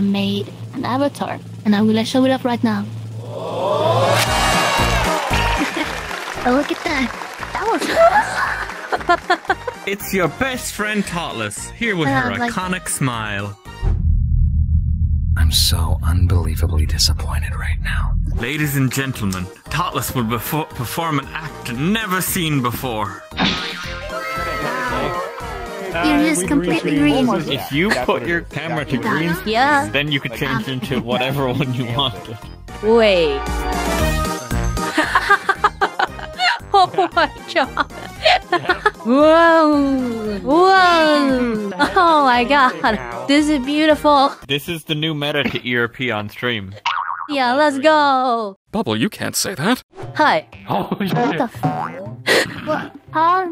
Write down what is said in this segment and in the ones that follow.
have made an avatar, and I'm gonna show it up right now. oh, look at that! That was. It's your best friend Totless, here with her Uh, like- iconic smile. I'm so unbelievably disappointed right now. Ladies and gentlemen, Totless will perform an act never seen before. You're just completely green. If you put your camera to green, Yeah. then you could change into whatever one you wanted. Wait. oh my god. Whoa. Whoa. Oh my god. This is beautiful. This is the new meta to ERP on stream. Yeah, let's go. Bubble, you can't say that. Hi. Oh, What the f- What? Huh?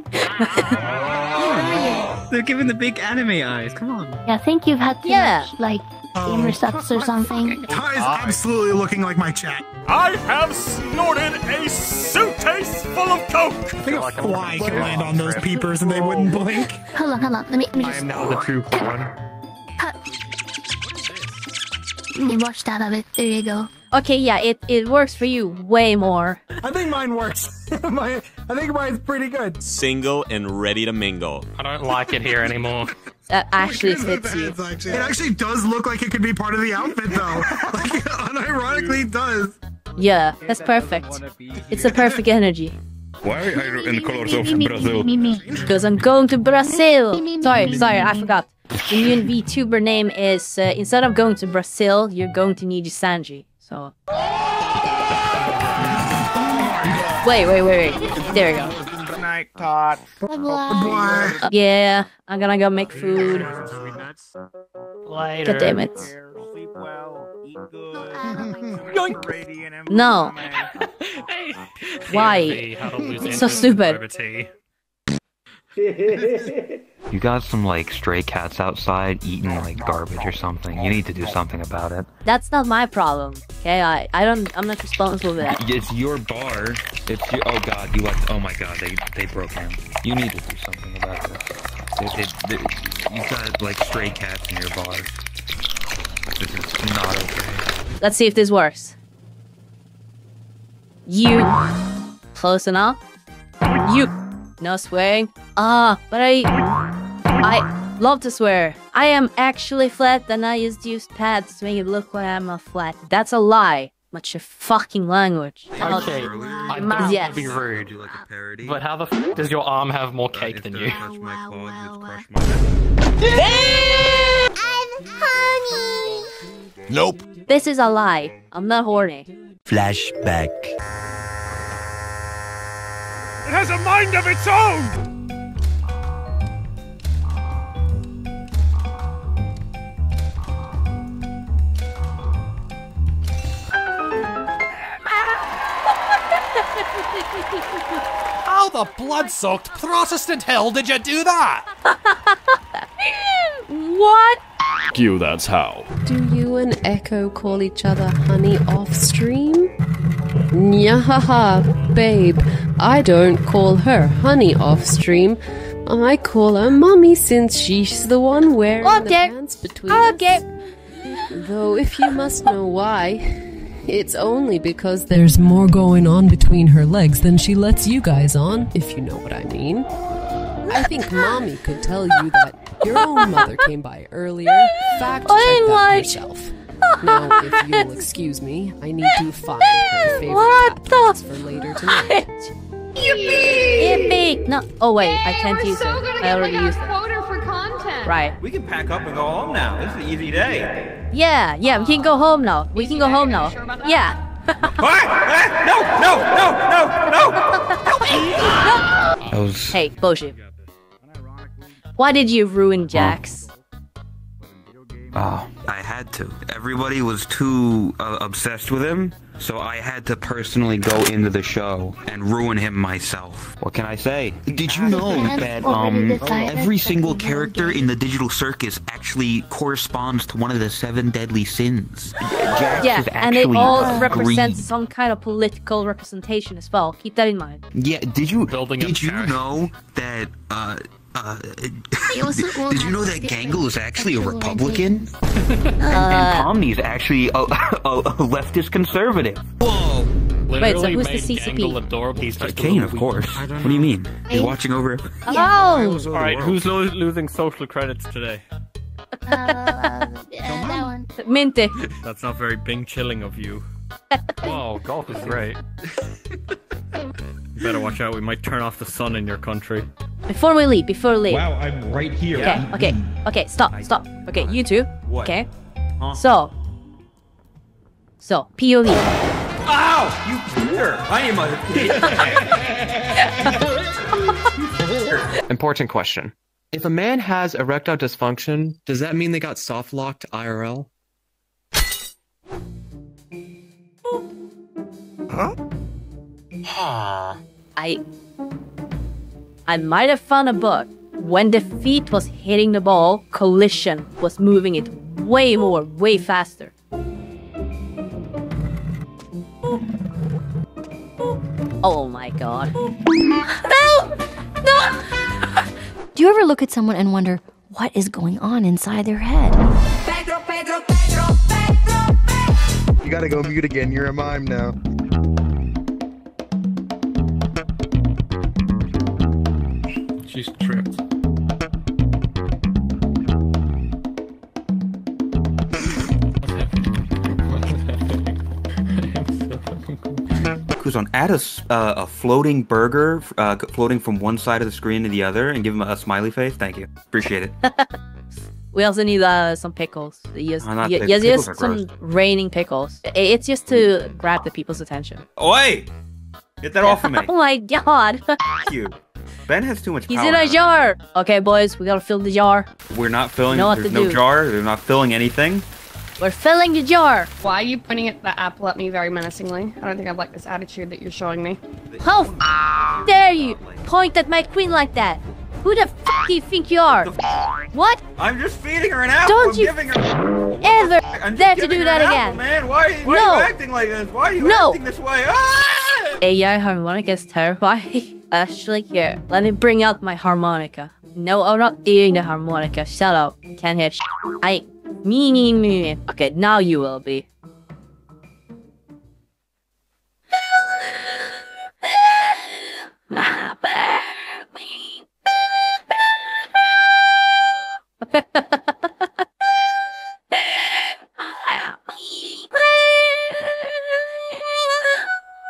They're giving the big anime eyes. Come on. Yeah, I think you've had too Yeah. much, like, oh, Gamersupps or something. Ty is absolutely looking like my chat. I have snorted a suitcase full of coke. I think a fly could land on those peepers and they wouldn't blink. Hold on, hold on. Let me, let me just. I am now the true one. Let me watch that of it. There you go. Okay, yeah, it, it works for you way more. I think mine works. my, I think mine's pretty good. Single and ready to mingle. I don't like it here anymore. That actually fits you. It actually does look like it could be part of the outfit, though. like, unironically, it does. Yeah, that's perfect. It's the perfect energy. Why are you in the colors of Me, me, Brazil? Because I'm going to Brazil. Sorry, sorry, I forgot. The new VTuber name is uh, instead of going to Brazil, you're going to Nijisanji. So. Wait, wait, wait, wait. There we go. Good night, Todd. Bye-bye. Yeah, I'm gonna go make food. Later. God damn it. Sleep well. Eat good. Oh Yoink. No. Why? It's so stupid. You got some like stray cats outside eating like garbage or something. You need to do something about it. That's not my problem. Okay, I, I don't I'm not responsible for that. It's your bar. It's your, oh god, you left. Oh my god, they they broke in. You need to do something about this. It, it, it, you got like stray cats in your bar. This is not okay. Let's see if this works. You close enough. You no swearing. Ah, but I I love to swear. I am actually flat, and I just used pads to make it look like I'm a flat. That's a lie. Much your fucking language. Okay, I'm not Yes. gonna be rude, Do like a parody. but how the f does your arm have more Uh, cake if than you? touch my Wow, clothes, wow, it's crush my Nope. This is a lie. I'm not horny. Flashback. It has a mind of its own! The blood-soaked Protestant hell did you do that? What? You, that's how. Do you and Echo call each other honey off stream? Nyahaha, babe. I don't call her honey off stream. I call her mummy since she's the one wearing Okay. the pants between us. Okay. Though if you must know why, it's only because there's more going on between her legs than she lets you guys on, if you know what I mean. I think mommy could tell you that your own mother came by earlier. Fact check I'm that like- yourself. Now, if you'll excuse me, I need to find her favorite What the toys for later tonight. Yippee! No. Oh wait, I can't use it. I already used it. Right. We can pack up and go home now. This is an easy day. Yeah, yeah, we can go home now. We can go home now. Yeah. What? Ah, No, no, no, no, no! That was Hey, bullshit. Why did you ruin Jax? oh. I had to. Everybody was too uh, obsessed with him, so I had to personally go into the show and ruin him myself. What can I say? Did you know that um every single character in the digital circus actually corresponds to one of the seven deadly sins? Jax Yeah, is and it all greed. represents some kind of political representation as well. Keep that in mind. Yeah, did you Building did you character. know that uh Uh, He also did you know that different Gangle is actually a Republican? orientation. and Pomni's actually a, a, a leftist conservative. Whoa! Wait, so who's the CCP? adorable. He's uh, Caine, of course. What do you mean? He's watching over. Oh! All right, who's lo- losing social credits today? Uh, uh, that one. Minty. That's not very Bing chilling of you. Whoa, golf is great. You better watch out. We might turn off the sun in your country. Before we leave, before we leave. Wow, I'm right here. Okay, mm-hmm. okay, okay, stop, stop. Okay, you two. What? Okay. So. So, POV. Ow! You cheater! I am a. Important question. If a man has erectile dysfunction, does that mean they got soft locked IRL? Huh? I. I might have found a bug. When the feet was hitting the ball, collision was moving it way more, way faster. Oh my god. No! No! Do you ever look at someone and wonder what is going on inside their head? You gotta go mute again. You're a mime now. She's tripped. Kuzon, add a, s- uh, a floating burger, uh, floating from one side of the screen to the other, and give him a smiley face. Thank you. Appreciate it. We also need uh, some pickles. Yes, Oh, not pick- yes, pickles yes, are some gross. raining pickles. It's just to grab the people's attention. Oi! Get that off of me. Oh my god! Thank you. Ben has too much He's power. in a now. jar! Okay, boys, we gotta fill the jar. We're not filling. Know there's no do. jar. They're not filling anything. We're filling the jar! Why are you pointing at the apple at me very menacingly? I don't think I like this attitude that you're showing me. How f- dare you point at my queen like that? Who the f do you think you are? What? I'm just feeding her an apple. Don't I'm you giving her. ever I'm dare to do that again? apple, man. Why, why No. are you acting like this? Why are you No. acting this way? Ah! AI harmonica is terrifying. Actually, here, let me bring out my harmonica. No, I'm not eating the harmonica. Shut up. Can't hear sh- I. Me, me, me. Okay, now you will be.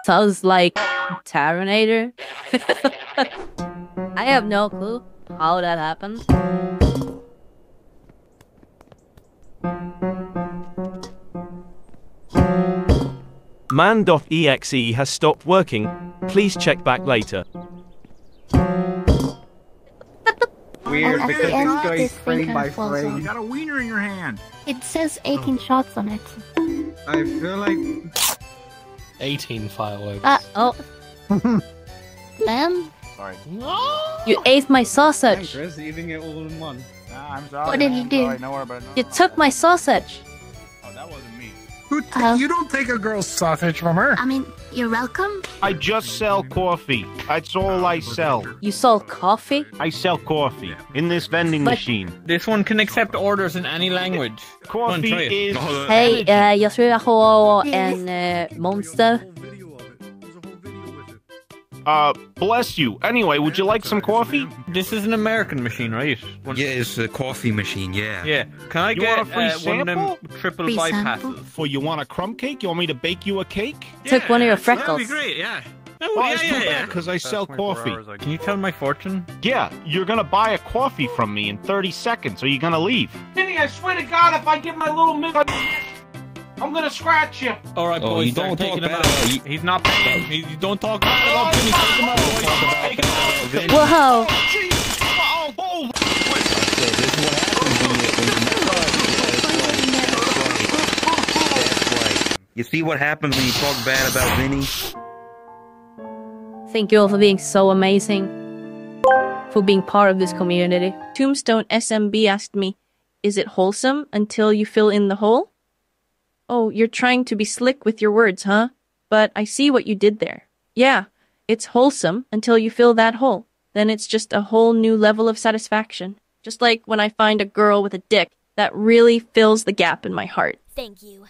Sounds like Terminator. I have no clue how that happened. Man.exe has stopped working. Please check back later. Weird because end it's going frame by frame. You got a wiener in your hand. It says 18 shots on it. I feel like 18 fireworks. Uh oh. Ben? Sorry. You ate my Thanks, sausage. Chris. Eating it all in one. Nah, I'm sorry. What did you do? Sorry, no worry about it. You took my sausage. Oh, that wasn't me. who Uh, you don't take a girl's sausage from her. I mean, you're welcome. I just sell coffee. That's all I sell. You sell coffee? I sell coffee in this vending But- machine. This one can accept orders in any language. Come on, Coffee try it. is Hej, eh, jag tror jag har en eh, monster. Uh bless you. Anyway, would you like some coffee? This is an American machine, right? One- Yeah, it's a coffee machine. Yeah. Yeah. Can I You get want a free uh, one of them sample? triple Free bypasses? sample? For you want a crumb cake? You want me to bake you a cake? Took one of your freckles. That'd freckles. be great. Yeah. Oh, Well, yeah, it's yeah, too yeah. bad because I sell coffee. Can you tell my fortune? Yeah, you're gonna buy a coffee from me in 30 seconds, or you're gonna leave. Vinny, I swear to God, if I give my little miss, I'm gonna scratch you. All right, Oh, boys. you don't talk him bad out. about- He's not paying. He, you don't talk bad oh, about Vinny. Take him out, boys. Take him out. Whoa! Oh, oh, So this is what happens when you, when you mess up. You see what happens when you talk bad about Vinny? Thank you all for being so amazing. For being part of this community. Tombstone SMB asked me, Is it wholesome until you fill in the hole? Oh, you're trying to be slick with your words, huh? But I see what you did there. Yeah, it's wholesome until you fill that hole. then it's just a whole new level of satisfaction. Just like when I find a girl with a dick that really fills the gap in my heart. Thank you.